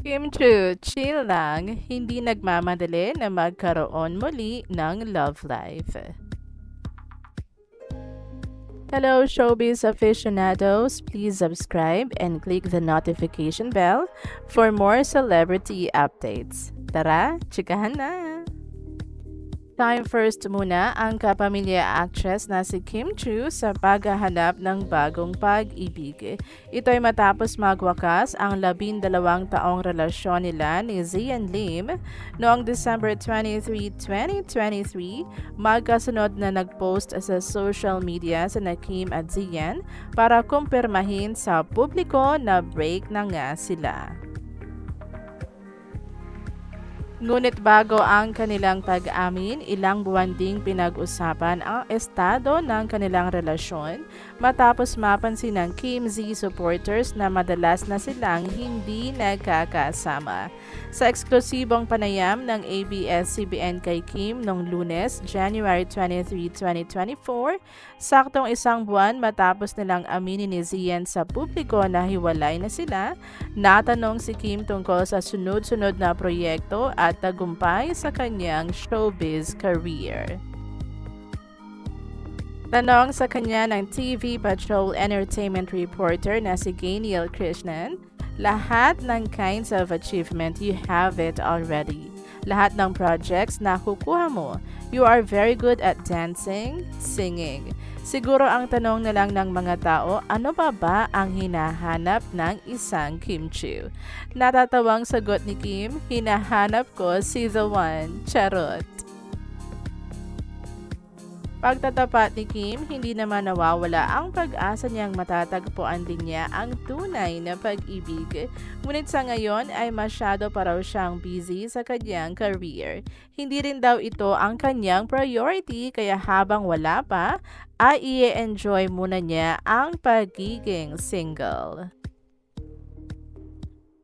Kim Chu, chill lang, hindi nagmamadali na magkaroon muli ng love life. Hello, showbiz aficionados. Please subscribe and click the notification bell for more celebrity updates. Tara, chikahan na! Time first muna ang kapamilya actress na si Kim Chu sa paghahanap ng bagong pag-ibig. Ito ay matapos magwakas ang labindalawang taong relasyon nila ni Zian Lim noong December 23, 2023. Magkasunod na nagpost sa social media sa na Kim at Zian para kumpirmahin sa publiko na break na nga sila. Ngunit bago ang kanilang pag-amin, ilang buwan ding pinag-usapan ang estado ng kanilang relasyon matapos mapansin ng Kim Z supporters na madalas na silang hindi nagkakasama. Sa eksklusibong panayam ng ABS-CBN kay Kim noong lunes, January 23, 2024, saktong isang buwan matapos nilang aminin ni Zian sa publiko na hiwalay na sila, natanong si Kim tungkol sa sunod-sunod na proyekto at at tagumpay sa kanyang showbiz career. Tanong sa kanya ng TV Patrol Entertainment reporter na si Gainiel Krishnan, lahat ng kinds of achievement, you have it already. Lahat ng projects na kukuha mo, you are very good at dancing, singing. Siguro ang tanong na lang ng mga tao, ano ba ba ang hinahanap ng isang kimchi? Natatawang sagot ni Kim, hinahanap ko si the one, charot. Pagtatapat ni Kim, hindi naman nawawala ang pag-asa niyang matatagpuan din niya ang tunay na pag-ibig. Ngunit sa ngayon ay masyado pa raw siyang busy sa kanyang career. Hindi rin daw ito ang kanyang priority kaya habang wala pa, ay i-enjoy muna niya ang pagiging single.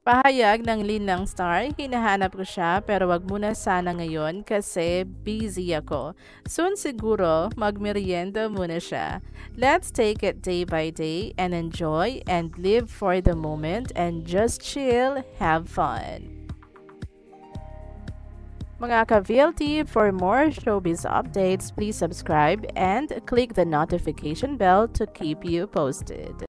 Pahayag ng Linang Star, hinahanap ko siya pero wag muna sana ngayon kasi busy ako. Soon siguro magmerienda muna siya. Let's take it day by day and enjoy and live for the moment and just chill, have fun. Mga ka-VLT, for more showbiz updates, please subscribe and click the notification bell to keep you posted.